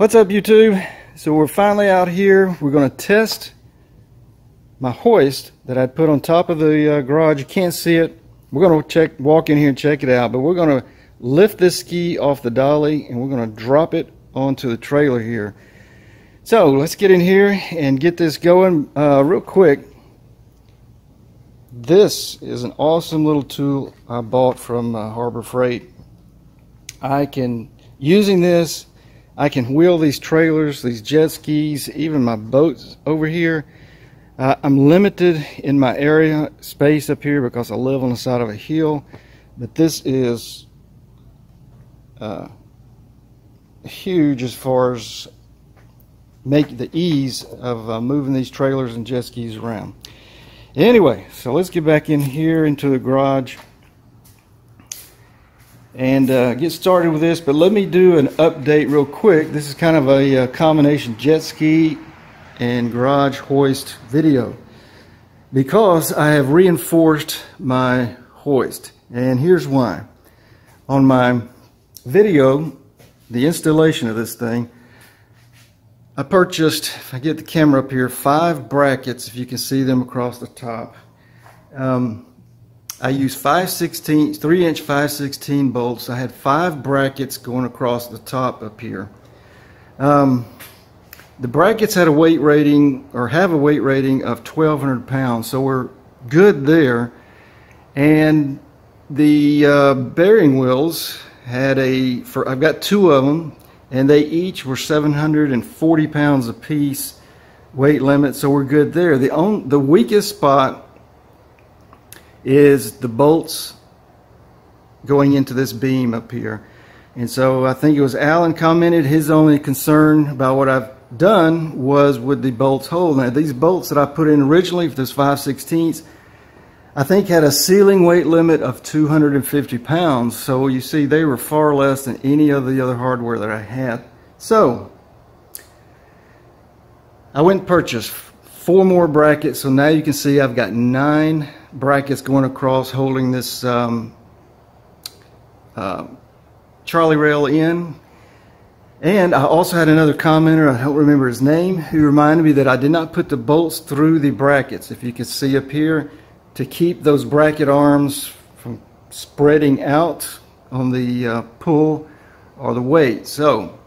What's up YouTube? So we're finally out here. We're going to test my hoist that I put on top of the uh, garage. You can't see it. We're going to check, walk in here and check it out. But we're going to lift this ski off the dolly and we're going to drop it onto the trailer here. So let's get in here and get this going uh, real quick. This is an awesome little tool I bought from uh, Harbor Freight. I can, using this, I can wheel these trailers, these jet skis, even my boats over here. Uh, I'm limited in my area space up here because I live on the side of a hill, but this is uh, huge as far as make the ease of uh, moving these trailers and jet skis around. Anyway, so let's get back in here into the garage and uh, get started with this. But let me do an update real quick. This is kind of a, a uh, combination jet ski and garage hoist video because I have reinforced my hoist. And here's why. On my video, the installation of this thing, I purchased, if I get the camera up here, five brackets, if you can see them across the top. Um, I used 5 16 3 inch 5 16 bolts. I had five brackets going across the top up here. Um, the brackets had a weight rating or have a weight rating of 1200 pounds, so we're good there. And the uh, bearing wheels had a, for I've got two of them, and they each were 740 pounds a piece weight limit, so we're good there. The, on, the weakest spot is the bolts going into this beam up here. And so I think it was Alan commented his only concern about what I've done was with the bolts hole. Now these bolts that I put in originally for this 5 16ths, I think had a ceiling weight limit of 250 pounds. So you see they were far less than any of the other hardware that I had. So I went and purchased four more brackets. So now you can see I've got nine brackets going across holding this um, uh, trolley rail in. And I also had another commenter, I don't remember his name, who reminded me that I did not put the bolts through the brackets. If you can see up here, to keep those bracket arms from spreading out on the uh, pull or the weight. So,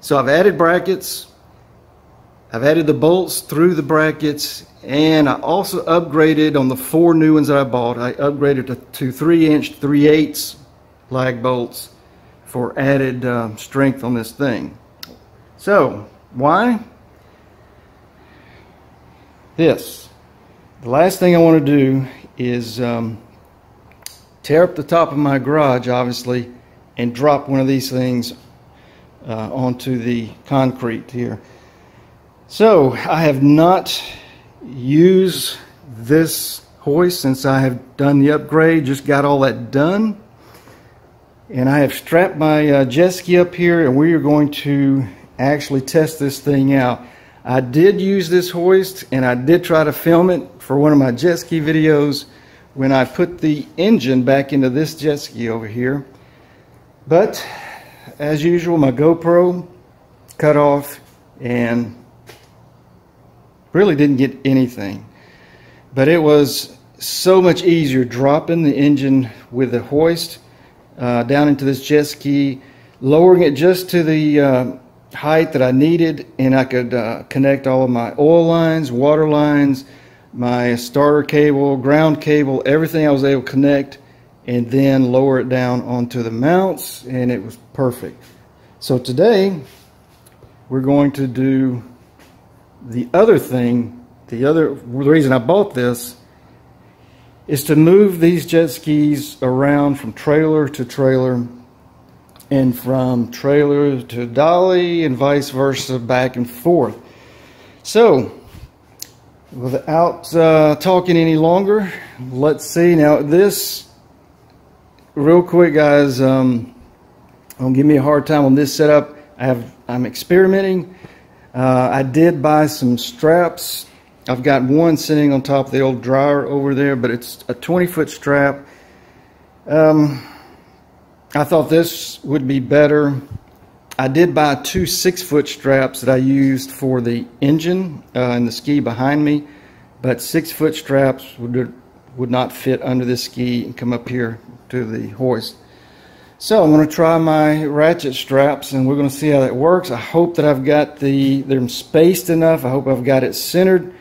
so I've added brackets, I've added the bolts through the brackets and I also upgraded on the four new ones that I bought. I upgraded to, to 3 inch 3 eighths lag bolts for added uh, strength on this thing. So why? This. The last thing I want to do is um, tear up the top of my garage obviously and drop one of these things uh, onto the concrete here. So I have not used this hoist since I have done the upgrade, just got all that done. And I have strapped my uh, jet ski up here and we are going to actually test this thing out. I did use this hoist and I did try to film it for one of my jet ski videos when I put the engine back into this jet ski over here. But as usual, my GoPro cut off and really didn't get anything. But it was so much easier dropping the engine with the hoist uh, down into this jet ski, lowering it just to the uh, height that I needed, and I could uh, connect all of my oil lines, water lines, my starter cable, ground cable, everything I was able to connect, and then lower it down onto the mounts, and it was perfect. So today, we're going to do the other thing, the other the reason I bought this is to move these jet skis around from trailer to trailer and from trailer to dolly and vice versa back and forth. So without uh, talking any longer, let's see. Now this, real quick guys, um, don't give me a hard time on this setup. I have, I'm experimenting. Uh, I did buy some straps. I've got one sitting on top of the old dryer over there, but it's a 20 foot strap. Um, I thought this would be better. I did buy two six foot straps that I used for the engine uh, and the ski behind me, but six foot straps would, would not fit under this ski and come up here to the hoist. So I'm going to try my ratchet straps and we're going to see how that works. I hope that I've got the them spaced enough. I hope I've got it centered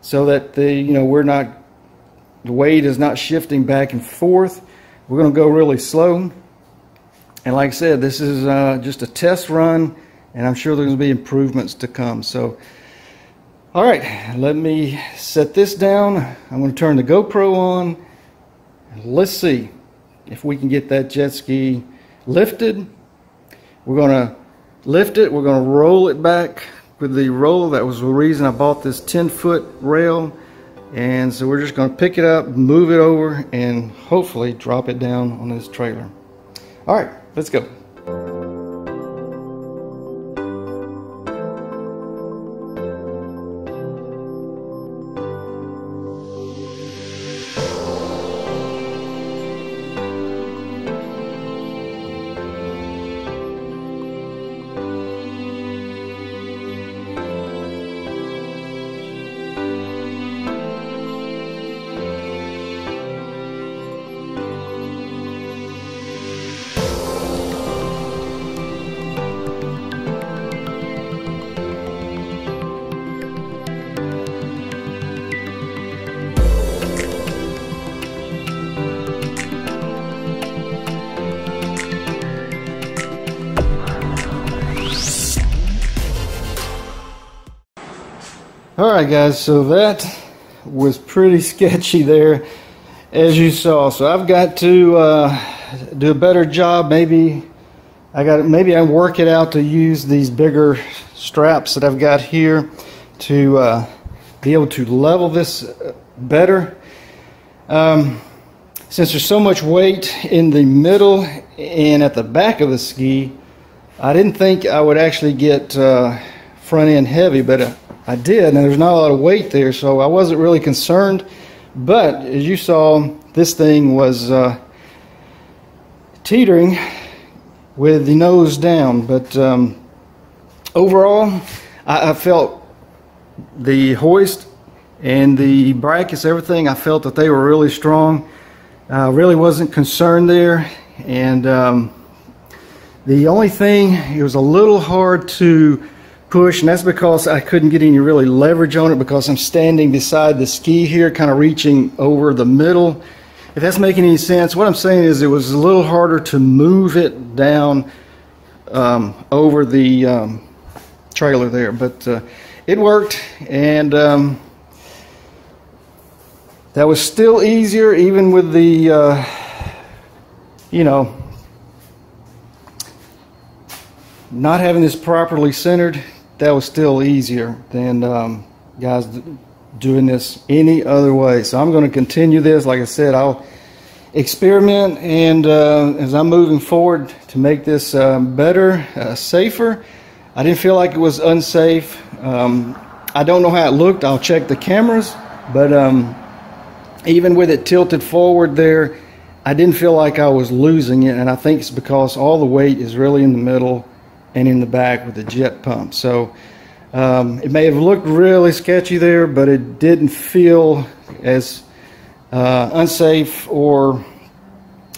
so that the you know we're not the weight is not shifting back and forth. We're going to go really slow. And like I said, this is uh, just a test run and I'm sure there's going to be improvements to come. So all right, let me set this down. I'm going to turn the GoPro on. And let's see if we can get that jet ski lifted. We're going to lift it. We're going to roll it back with the roll. That was the reason I bought this 10 foot rail. And so we're just going to pick it up, move it over, and hopefully drop it down on this trailer. All right, let's go. All right, guys, so that was pretty sketchy there, as you saw. So I've got to uh, do a better job. Maybe I got maybe I work it out to use these bigger straps that I've got here to uh, be able to level this better. Um, since there's so much weight in the middle and at the back of the ski, I didn't think I would actually get uh, front end heavy, but uh, I did, and there's not a lot of weight there, so I wasn't really concerned. But as you saw, this thing was uh, teetering with the nose down. But um, overall, I, I, felt the hoist and the brackets, everything, I felt that they were really strong. I really wasn't concerned there. And um, the only thing, it was a little hard to push, and that's because I couldn't get any really leverage on it because I'm standing beside the ski here, kind of reaching over the middle. If that's making any sense, what I'm saying is it was a little harder to move it down um, over the um, trailer there, but uh, it worked, and um, that was still easier even with the, uh, you know, not having this properly centered that was still easier than um, guys doing this any other way. So I'm going to continue this. Like I said, I'll experiment and uh, as I'm moving forward to make this uh, better, uh, safer. I didn't feel like it was unsafe. Um, I don't know how it looked. I'll check the cameras, but um, even with it tilted forward there, I didn't feel like I was losing it, and I think it's because all the weight is really in the middle and in the back with the jet pump. So um, it may have looked really sketchy there, but it didn't feel as uh, unsafe or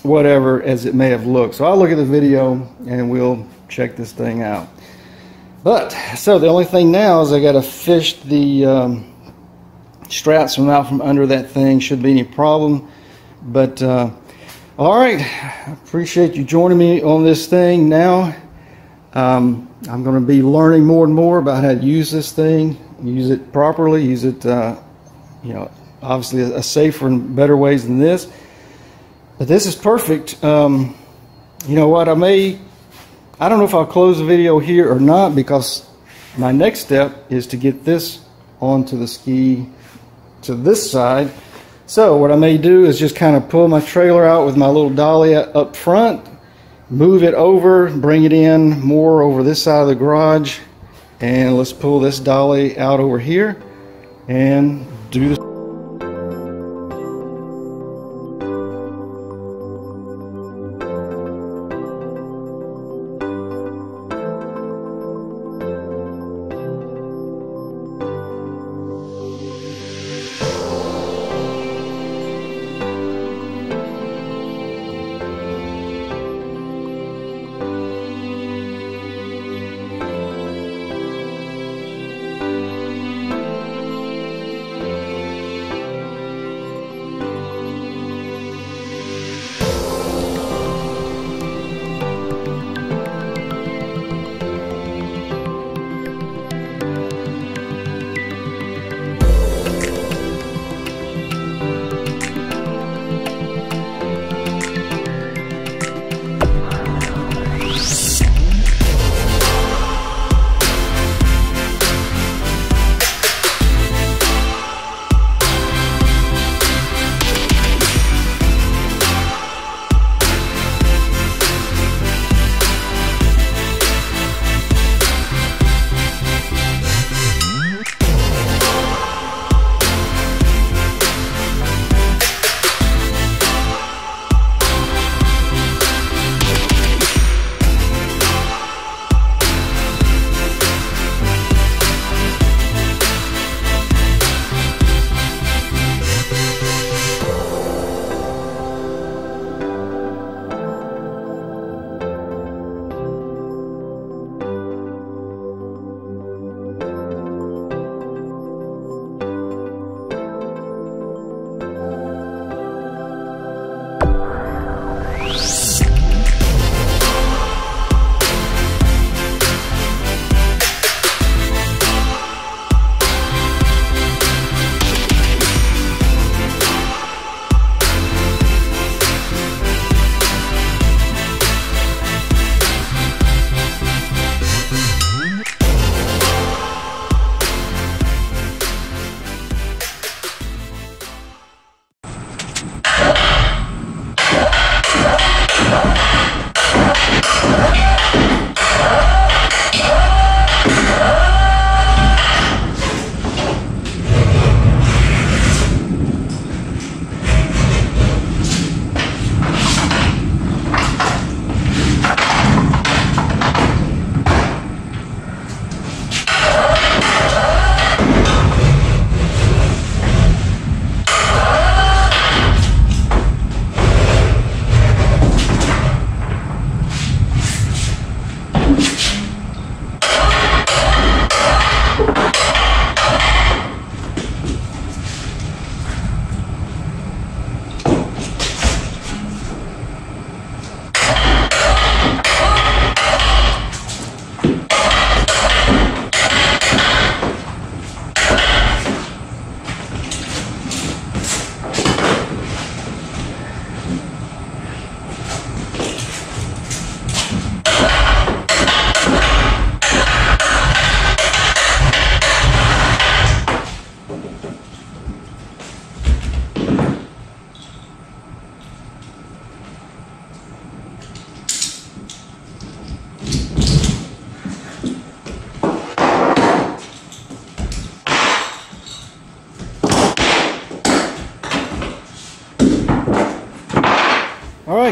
whatever as it may have looked. So I'll look at the video and we'll check this thing out. But, so the only thing now is I got to fish the um, straps from out from under that thing. Shouldn't be any problem. But, uh, all right. Appreciate you joining me on this thing. Now, um, I'm going to be learning more and more about how to use this thing, use it properly, use it, uh, you know, obviously a, safer and better ways than this. But this is perfect. Um, you know what? I may, I don't know if I'll close the video here or not because my next step is to get this onto the ski to this side. So what I may do is just kind of pull my trailer out with my little dolly up front move it over, bring it in more over this side of the garage, and let's pull this dolly out over here and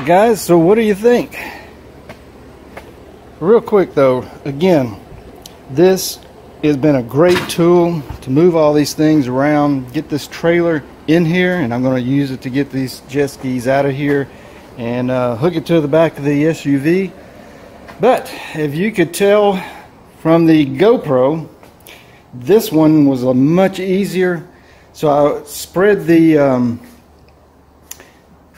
guys, so what do you think? Real quick though, again, this has been a great tool to move all these things around, get this trailer in here, and I'm going to use it to get these jet skis out of here and uh, hook it to the back of the SUV. But if you could tell from the GoPro, this one was a much easier. So I spread the um,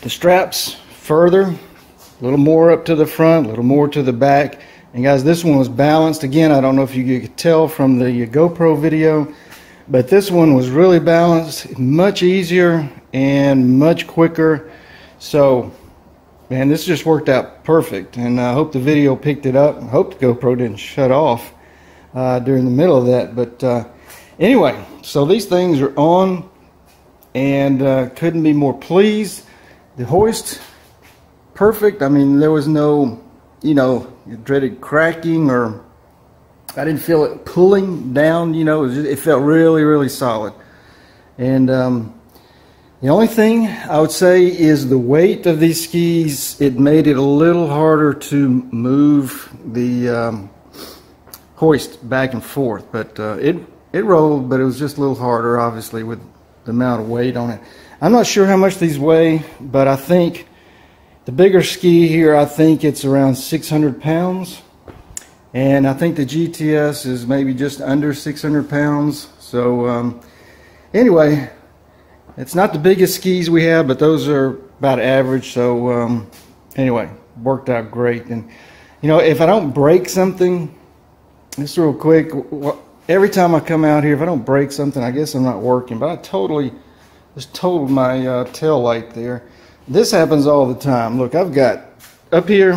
the straps further, a little more up to the front, a little more to the back. And guys, this one was balanced. Again, I don't know if you could tell from the GoPro video, but this one was really balanced, much easier and much quicker. So, man, this just worked out perfect. And I hope the video picked it up. I hope the GoPro didn't shut off uh, during the middle of that. But uh, anyway, so these things are on and uh, couldn't be more pleased. The hoist, perfect. I mean, there was no, you know, dreaded cracking or I didn't feel it pulling down, you know, it, just, it felt really, really solid. And um, the only thing I would say is the weight of these skis, it made it a little harder to move the um, hoist back and forth. But uh, it, it rolled, but it was just a little harder, obviously, with the amount of weight on it. I'm not sure how much these weigh, but I think the bigger ski here, I think it's around 600 pounds. And I think the GTS is maybe just under 600 pounds. So um, anyway, it's not the biggest skis we have, but those are about average. So um, anyway, worked out great. And you know, if I don't break something, just real quick, every time I come out here, if I don't break something, I guess I'm not working. But I totally just totaled my uh, tail light there. This happens all the time. Look, I've got up here,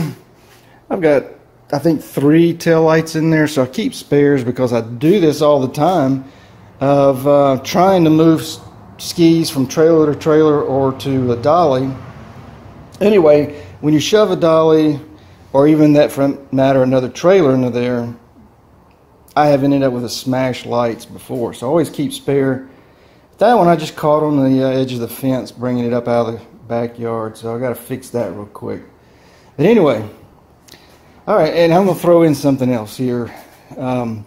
I've got I think three tail lights in there, so I keep spares because I do this all the time of uh, trying to move skis from trailer to trailer or to a dolly. Anyway, when you shove a dolly or even that front matter another trailer into there, I have ended up with a smashed lights before, so I always keep spare. That one I just caught on the uh, edge of the fence, bringing it up out of the backyard, so I got to fix that real quick. But anyway, all right, and I'm going to throw in something else here. Um,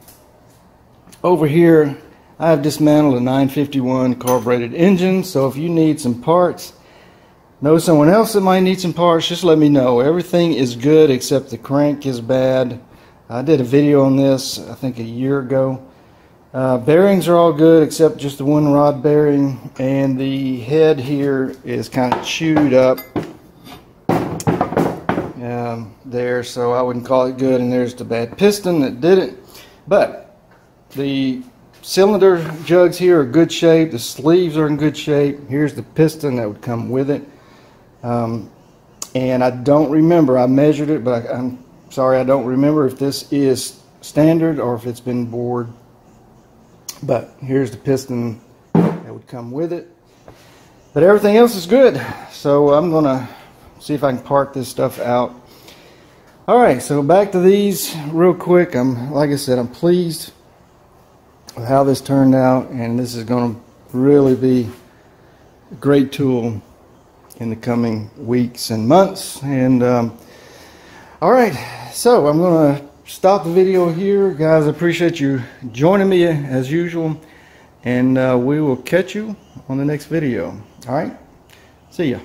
over here, I have dismantled a 951 carbureted engine, so if you need some parts, know someone else that might need some parts, just let me know. Everything is good except the crank is bad. I did a video on this, I think a year ago. Uh, bearings are all good except just the one rod bearing, and the head here is kind of chewed up um, there, so I wouldn't call it good. And there's the bad piston that did it. But the cylinder jugs here are good shape. The sleeves are in good shape. Here's the piston that would come with it. Um, and I don't remember. I measured it, but I, I'm sorry, I don't remember if this is standard or if it's been bored. But here's the piston that would come with it. But everything else is good. So I'm going to see if I can part this stuff out. All right, so back to these real quick. I'm like I said, I'm pleased with how this turned out, and this is going to really be a great tool in the coming weeks and months. And um, all right, so I'm going to stop the video here, guys. I appreciate you joining me as usual, and uh, we will catch you on the next video. All right, see ya.